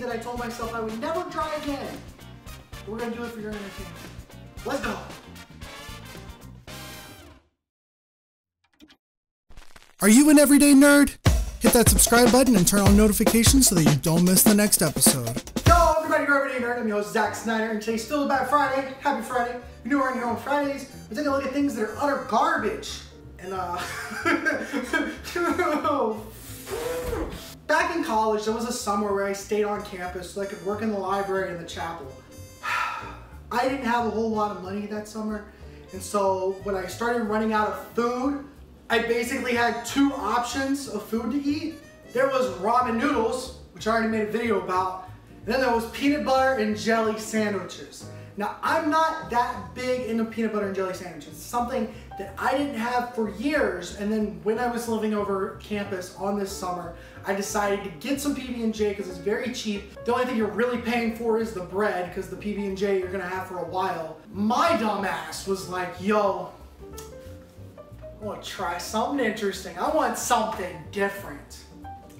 that I told myself I would never try again. We're gonna do it for your entertainment. Let's go. Are you an everyday nerd? Hit that subscribe button and turn on notifications so that you don't miss the next episode. Yo, everybody, you're everyday nerd. I'm your host, Zach Snyder, and today's still about Friday. Happy Friday. You know we're in here on Fridays. We're taking a look at things that are utter garbage. And, uh, back in college, there was a summer where I stayed on campus so I could work in the library and the chapel. I didn't have a whole lot of money that summer, and so when I started running out of food, I basically had two options of food to eat. There was ramen noodles, which I already made a video about, and then there was peanut butter and jelly sandwiches. Now, I'm not that big into peanut butter and jelly sandwiches. Something that I didn't have for years, and then when I was living over campus on this summer, I decided to get some PB&J because it's very cheap. The only thing you're really paying for is the bread because the PB&J you're gonna have for a while. My dumbass was like, yo, I want to try something interesting. I want something different.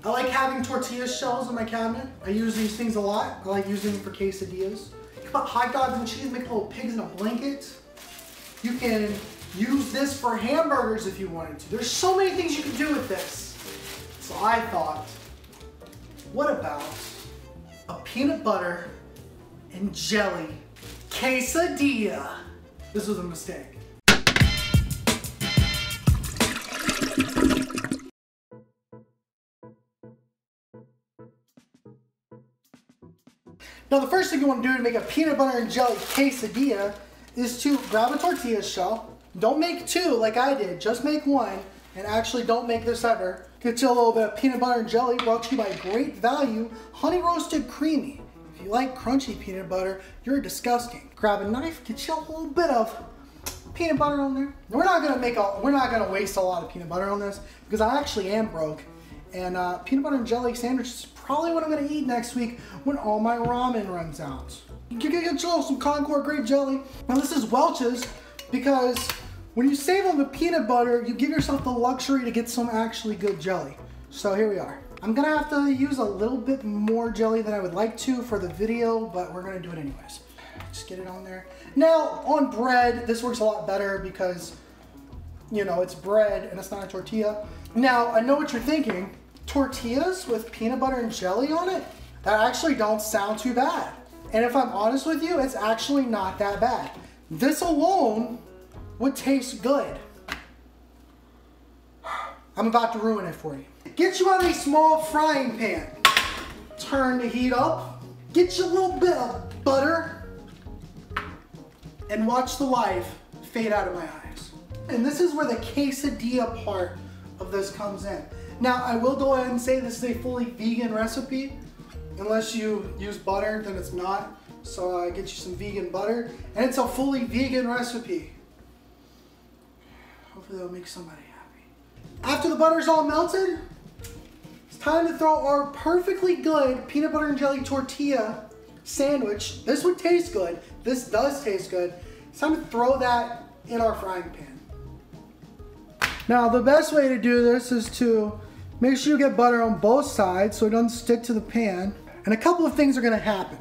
I like having tortilla shells in my cabinet. I use these things a lot. I like using them for quesadillas. Put hot dogs and cheese, make little pigs in a blanket. You can use this for hamburgers if you wanted to. There's so many things you can do with this. So I thought, what about a peanut butter and jelly quesadilla? This was a mistake. Now the first thing you want to do to make a peanut butter and jelly quesadilla is to grab a tortilla shell. Don't make two like I did, just make one. And actually don't make this ever. Get you a little bit of peanut butter and jelly brought to you by Great Value Honey Roasted Creamy. If you like crunchy peanut butter, you're disgusting. Grab a knife, get you a little bit of peanut butter on there. We're not gonna make a, we're not gonna waste a lot of peanut butter on this because I actually am broke. And uh, peanut butter and jelly sandwiches probably what I'm gonna eat next week when all my ramen runs out. You can get yourself some Concord grape jelly. Now this is Welch's because when you save on the peanut butter, you give yourself the luxury to get some actually good jelly. So here we are. I'm gonna have to use a little bit more jelly than I would like to for the video, but we're gonna do it anyways. Just get it on there. Now, on bread, this works a lot better because, you know, it's bread and it's not a tortilla. Now, I know what you're thinking tortillas with peanut butter and jelly on it, that actually don't sound too bad. And if I'm honest with you, it's actually not that bad. This alone would taste good. I'm about to ruin it for you. Get you on a small frying pan. Turn the heat up. Get you a little bit of butter. And watch the life fade out of my eyes. And this is where the quesadilla part of this comes in. Now, I will go ahead and say this is a fully vegan recipe. Unless you use butter, then it's not. So I get you some vegan butter. And it's a fully vegan recipe. Hopefully that'll make somebody happy. After the butter's all melted, it's time to throw our perfectly good peanut butter and jelly tortilla sandwich. This would taste good. This does taste good. It's time to throw that in our frying pan. Now, the best way to do this is to Make sure you get butter on both sides so it doesn't stick to the pan. And a couple of things are gonna happen.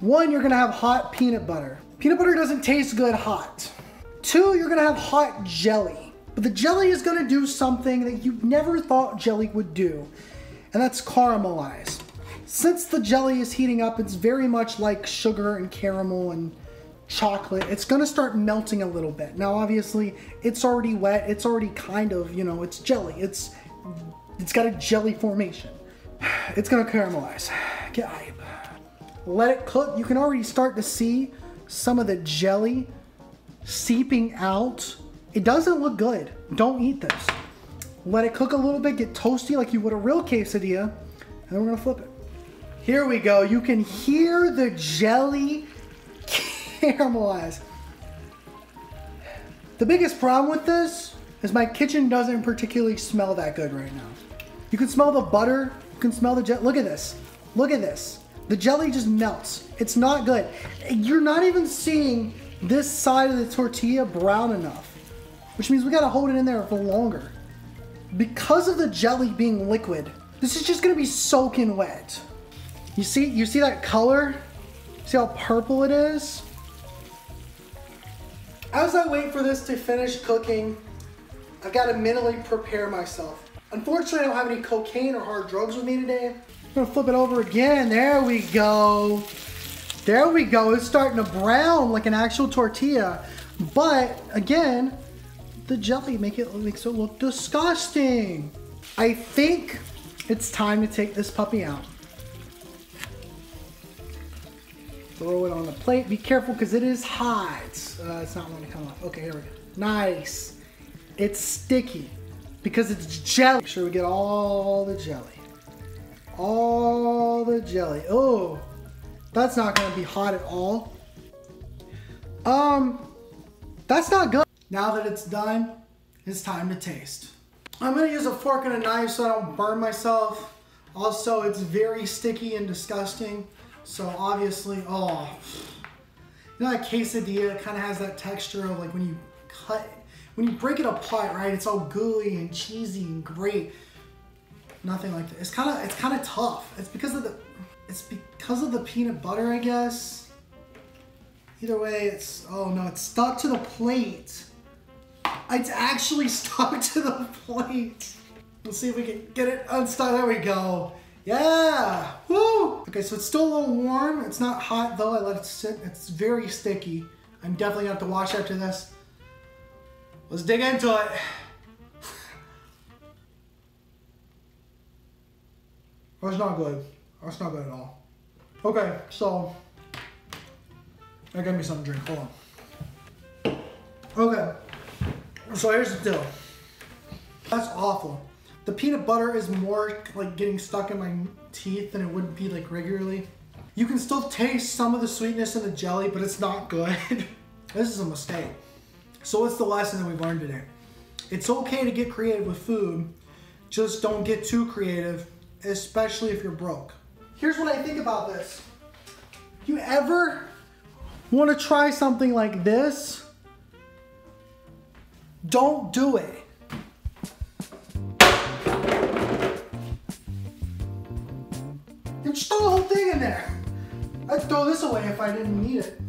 One, you're gonna have hot peanut butter. Peanut butter doesn't taste good hot. Two, you're gonna have hot jelly. But the jelly is gonna do something that you never thought jelly would do, and that's caramelize. Since the jelly is heating up, it's very much like sugar and caramel and chocolate. It's gonna start melting a little bit. Now, obviously, it's already wet. It's already kind of, you know, it's jelly. It's it's got a jelly formation. It's gonna caramelize. Get hype. Let it cook. You can already start to see some of the jelly seeping out. It doesn't look good. Don't eat this. Let it cook a little bit, get toasty like you would a real quesadilla, and then we're gonna flip it. Here we go. You can hear the jelly caramelize. The biggest problem with this is my kitchen doesn't particularly smell that good right now. You can smell the butter. You can smell the jelly. Look at this. Look at this. The jelly just melts. It's not good. You're not even seeing this side of the tortilla brown enough, which means we gotta hold it in there for longer. Because of the jelly being liquid, this is just gonna be soaking wet. You see, you see that color? See how purple it is? As I wait for this to finish cooking, I've got to mentally prepare myself. Unfortunately, I don't have any cocaine or hard drugs with me today. I'm gonna flip it over again. There we go. There we go. It's starting to brown like an actual tortilla. But again, the jelly make it makes it look disgusting. I think it's time to take this puppy out. Throw it on the plate. Be careful because it is hot. Uh, it's not going to come off. Okay, here we go. Nice. It's sticky because it's jelly. Make sure we get all the jelly. All the jelly. Oh, that's not to be hot at all. Um, that's not good. Now that it's done, it's time to taste. I'm gonna use a fork and a knife so I don't burn myself. Also, it's very sticky and disgusting. So obviously, oh, you know that quesadilla kind of has that texture of like when you cut, when you break it apart, right? It's all gooey and cheesy and great. Nothing like that. It's kind of, it's kind of tough. It's because of the, it's because of the peanut butter, I guess. Either way, it's, oh no, it's stuck to the plate. It's actually stuck to the plate. Let's see if we can get it unstuck. There we go. Yeah, woo! Okay, so it's still a little warm. It's not hot though, I let it sit. It's very sticky. I'm definitely gonna have to wash after this. Let's dig into it. That's not good. That's not good at all. Okay, so I got me something to drink. Hold on. Okay, so here's the deal. That's awful. The peanut butter is more like getting stuck in my teeth than it would be like regularly. You can still taste some of the sweetness in the jelly, but it's not good. this is a mistake. So what's the lesson that we've learned today? It's okay to get creative with food, just don't get too creative, especially if you're broke. Here's what I think about this. You ever want to try something like this? Don't do it. And just throw the whole thing in there. I'd throw this away if I didn't need it.